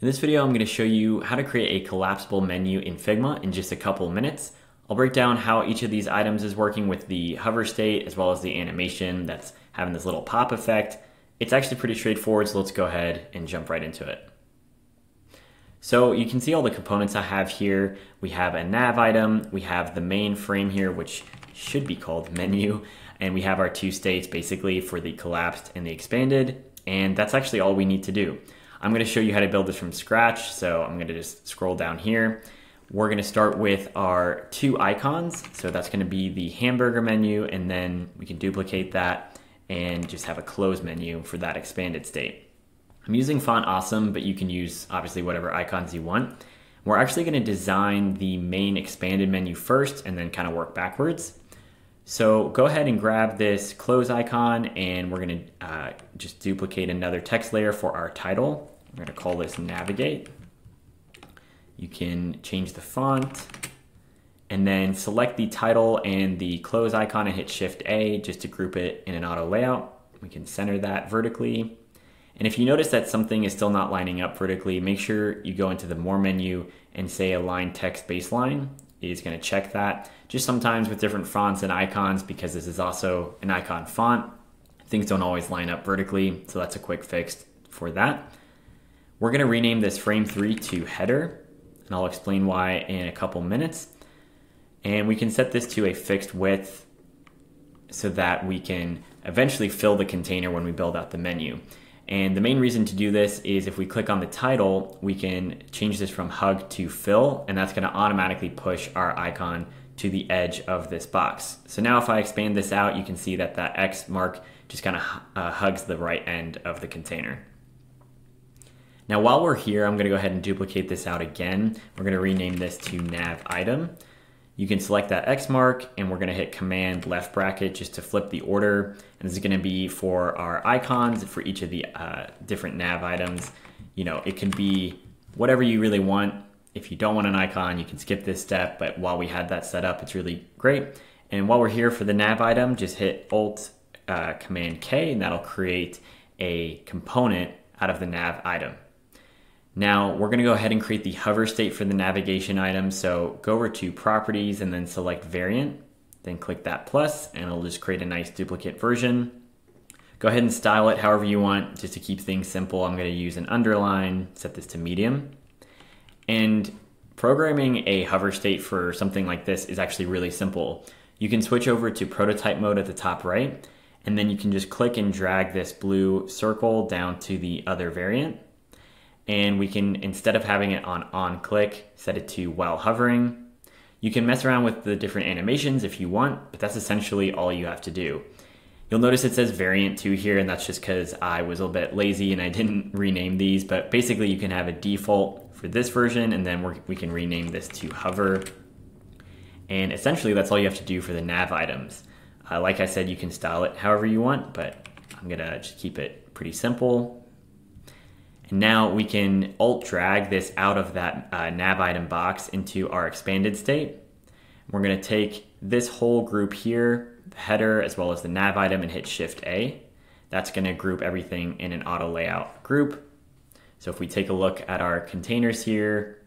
In this video, I'm going to show you how to create a collapsible menu in Figma in just a couple minutes. I'll break down how each of these items is working with the hover state as well as the animation that's having this little pop effect. It's actually pretty straightforward, so let's go ahead and jump right into it. So you can see all the components I have here. We have a nav item, we have the main frame here, which should be called menu, and we have our two states basically for the collapsed and the expanded, and that's actually all we need to do. I'm going to show you how to build this from scratch. So I'm going to just scroll down here. We're going to start with our two icons. So that's going to be the hamburger menu, and then we can duplicate that and just have a close menu for that expanded state. I'm using Font Awesome, but you can use obviously whatever icons you want. We're actually going to design the main expanded menu first and then kind of work backwards. So go ahead and grab this close icon and we're gonna uh, just duplicate another text layer for our title. We're gonna call this navigate. You can change the font and then select the title and the close icon and hit shift A just to group it in an auto layout. We can center that vertically. And if you notice that something is still not lining up vertically, make sure you go into the more menu and say align text baseline is going to check that. Just sometimes with different fonts and icons, because this is also an icon font, things don't always line up vertically. So that's a quick fix for that. We're going to rename this frame 3 to header, and I'll explain why in a couple minutes. And we can set this to a fixed width so that we can eventually fill the container when we build out the menu. And the main reason to do this is if we click on the title, we can change this from hug to fill, and that's gonna automatically push our icon to the edge of this box. So now if I expand this out, you can see that that X mark just kind of uh, hugs the right end of the container. Now while we're here, I'm gonna go ahead and duplicate this out again. We're gonna rename this to nav item. You can select that X mark and we're gonna hit command left bracket just to flip the order. And this is gonna be for our icons for each of the uh, different nav items. You know, it can be whatever you really want. If you don't want an icon, you can skip this step, but while we had that set up, it's really great. And while we're here for the nav item, just hit Alt uh, Command K and that'll create a component out of the nav item. Now we're gonna go ahead and create the hover state for the navigation item. So go over to properties and then select variant, then click that plus and it'll just create a nice duplicate version. Go ahead and style it however you want, just to keep things simple. I'm gonna use an underline, set this to medium. And programming a hover state for something like this is actually really simple. You can switch over to prototype mode at the top right, and then you can just click and drag this blue circle down to the other variant and we can, instead of having it on on click, set it to while hovering. You can mess around with the different animations if you want, but that's essentially all you have to do. You'll notice it says variant 2 here, and that's just because I was a little bit lazy and I didn't rename these, but basically you can have a default for this version, and then we can rename this to hover. And essentially that's all you have to do for the nav items. Uh, like I said, you can style it however you want, but I'm gonna just keep it pretty simple. And now we can alt drag this out of that uh, nav item box into our expanded state. We're gonna take this whole group here, the header as well as the nav item and hit shift A. That's gonna group everything in an auto layout group. So if we take a look at our containers here,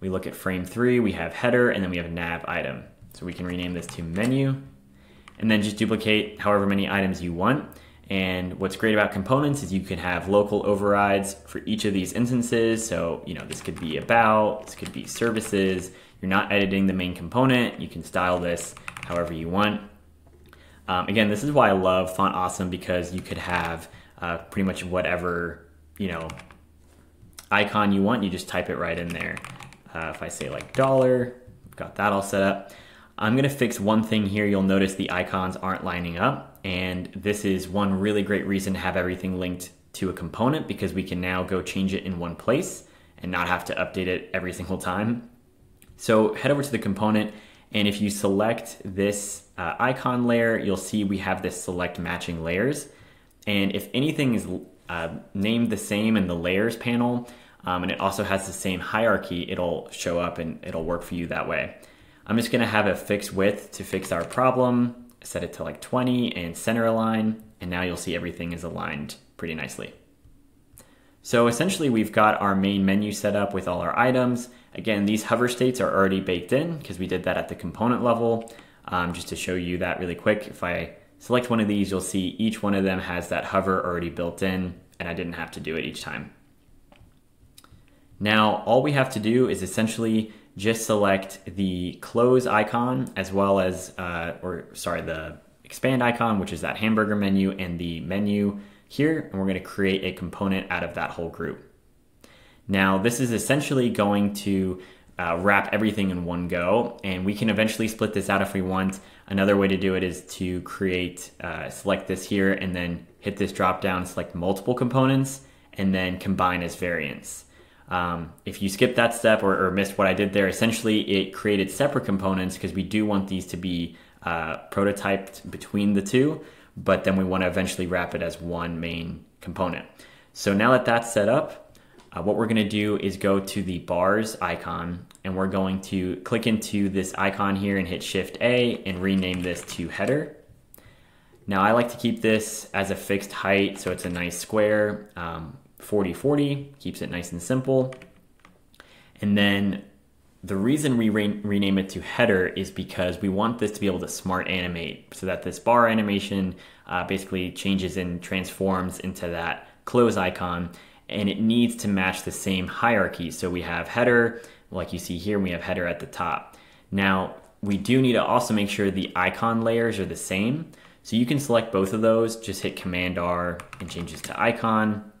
we look at frame three, we have header and then we have nav item. So we can rename this to menu and then just duplicate however many items you want. And what's great about components is you can have local overrides for each of these instances. So, you know, this could be about, this could be services. You're not editing the main component. You can style this however you want. Um, again, this is why I love Font Awesome because you could have uh, pretty much whatever, you know, icon you want. You just type it right in there. Uh, if I say like dollar, got that all set up. I'm gonna fix one thing here. You'll notice the icons aren't lining up. And this is one really great reason to have everything linked to a component because we can now go change it in one place and not have to update it every single time. So head over to the component and if you select this uh, icon layer, you'll see we have this select matching layers. And if anything is uh, named the same in the layers panel, um, and it also has the same hierarchy, it'll show up and it'll work for you that way. I'm just gonna have a fixed width to fix our problem, set it to like 20 and center align, and now you'll see everything is aligned pretty nicely. So essentially we've got our main menu set up with all our items. Again, these hover states are already baked in because we did that at the component level. Um, just to show you that really quick, if I select one of these, you'll see each one of them has that hover already built in and I didn't have to do it each time. Now, all we have to do is essentially just select the close icon as well as, uh, or sorry, the expand icon, which is that hamburger menu and the menu here, and we're gonna create a component out of that whole group. Now, this is essentially going to uh, wrap everything in one go, and we can eventually split this out if we want. Another way to do it is to create, uh, select this here, and then hit this drop down, select multiple components, and then combine as variants. Um, if you skip that step or, or, missed what I did there, essentially it created separate components because we do want these to be uh, prototyped between the two, but then we want to eventually wrap it as one main component. So now that that's set up, uh, what we're going to do is go to the bars icon and we're going to click into this icon here and hit Shift A and rename this to header. Now I like to keep this as a fixed height so it's a nice square. Um, 4040, keeps it nice and simple. And then the reason we re rename it to header is because we want this to be able to smart animate so that this bar animation uh, basically changes and transforms into that close icon and it needs to match the same hierarchy. So we have header, like you see here, we have header at the top. Now, we do need to also make sure the icon layers are the same. So you can select both of those, just hit Command R and change this to icon.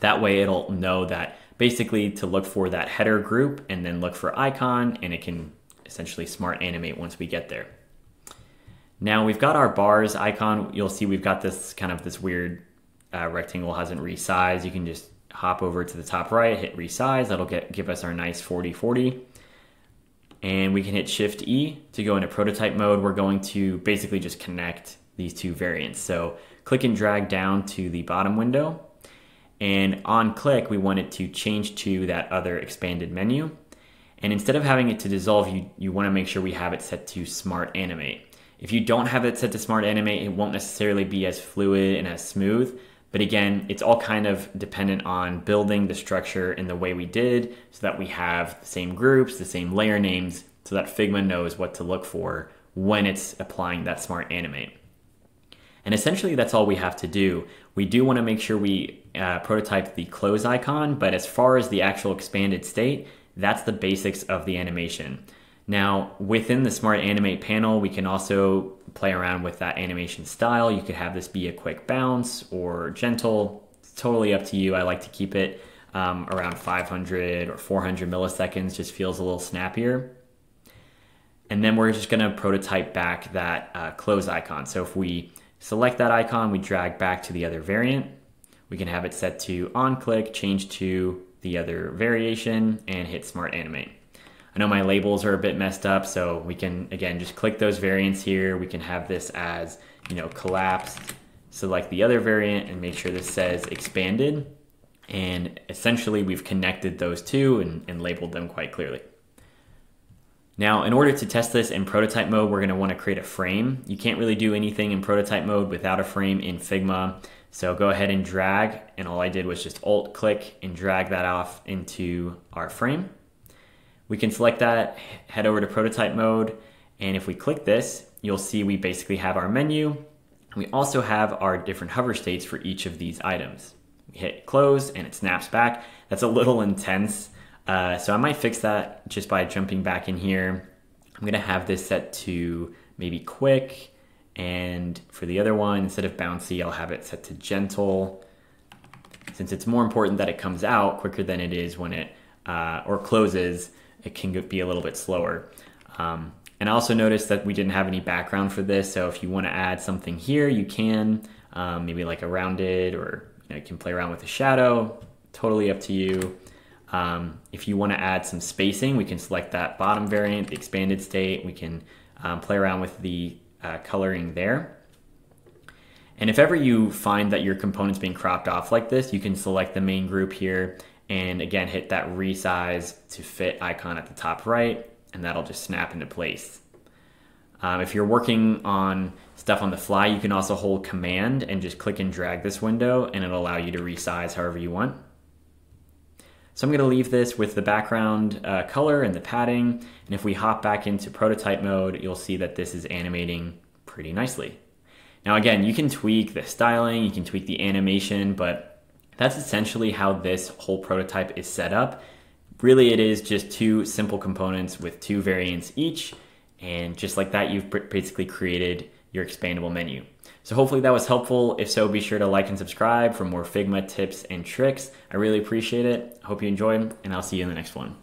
That way it'll know that basically to look for that header group and then look for icon and it can essentially smart animate once we get there. Now we've got our bars icon. You'll see we've got this kind of this weird uh, rectangle hasn't resized. You can just hop over to the top right, hit resize. That'll get give us our nice 40-40. And we can hit Shift E to go into prototype mode. We're going to basically just connect these two variants. So click and drag down to the bottom window and on click, we want it to change to that other expanded menu. And instead of having it to dissolve, you, you want to make sure we have it set to smart animate. If you don't have it set to smart animate, it won't necessarily be as fluid and as smooth. But again, it's all kind of dependent on building the structure in the way we did so that we have the same groups, the same layer names, so that Figma knows what to look for when it's applying that smart animate. And essentially that's all we have to do. We do want to make sure we uh, prototype the close icon, but as far as the actual expanded state, that's the basics of the animation. Now, within the Smart Animate panel, we can also play around with that animation style. You could have this be a quick bounce or gentle. It's totally up to you. I like to keep it um, around 500 or 400 milliseconds, just feels a little snappier. And then we're just gonna prototype back that uh, close icon. So if we select that icon, we drag back to the other variant. We can have it set to on click, change to the other variation, and hit Smart Animate. I know my labels are a bit messed up, so we can, again, just click those variants here. We can have this as, you know, collapsed, select the other variant, and make sure this says expanded. And essentially, we've connected those two and, and labeled them quite clearly. Now, in order to test this in prototype mode, we're gonna wanna create a frame. You can't really do anything in prototype mode without a frame in Figma. So go ahead and drag, and all I did was just alt click and drag that off into our frame. We can select that, head over to prototype mode, and if we click this, you'll see we basically have our menu. We also have our different hover states for each of these items. We hit close and it snaps back. That's a little intense. Uh, so I might fix that just by jumping back in here. I'm gonna have this set to maybe quick, and for the other one, instead of bouncy, I'll have it set to gentle. Since it's more important that it comes out quicker than it is when it, uh, or closes, it can be a little bit slower. Um, and I also noticed that we didn't have any background for this, so if you wanna add something here, you can, um, maybe like a rounded, or you, know, you can play around with a shadow, totally up to you. Um, if you want to add some spacing, we can select that bottom variant, the expanded state. We can um, play around with the uh, coloring there. And if ever you find that your component's being cropped off like this, you can select the main group here and again hit that resize to fit icon at the top right and that'll just snap into place. Um, if you're working on stuff on the fly, you can also hold command and just click and drag this window and it'll allow you to resize however you want. So I'm going to leave this with the background uh, color and the padding. And if we hop back into prototype mode, you'll see that this is animating pretty nicely. Now again, you can tweak the styling, you can tweak the animation, but that's essentially how this whole prototype is set up. Really, it is just two simple components with two variants each. And just like that, you've basically created your expandable menu. So hopefully that was helpful. If so, be sure to like and subscribe for more Figma tips and tricks. I really appreciate it. Hope you enjoyed, and I'll see you in the next one.